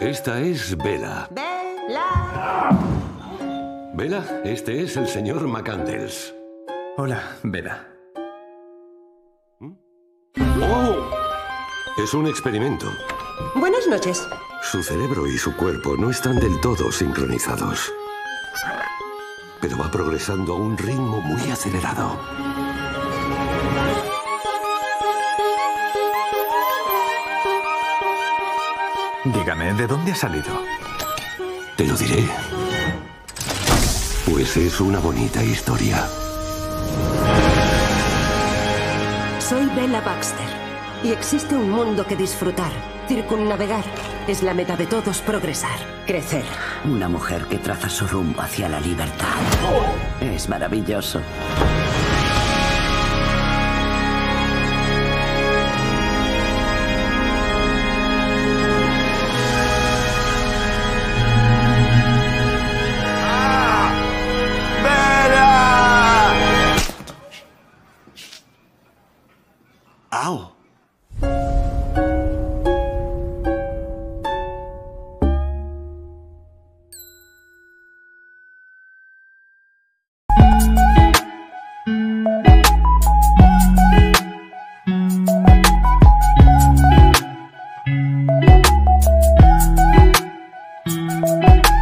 Esta es Bella. ¡Bella! Bella, este es el señor McCandles. Hola, Veda. ¡Oh! Es un experimento. Buenas noches. Su cerebro y su cuerpo no están del todo sincronizados. Pero va progresando a un ritmo muy acelerado. Dígame, ¿de dónde ha salido? Te lo diré. Pues es una bonita historia. Soy Bella Baxter. Y existe un mundo que disfrutar. Circunnavegar. Es la meta de todos progresar. Crecer. Una mujer que traza su rumbo hacia la libertad. Es maravilloso. Au! Música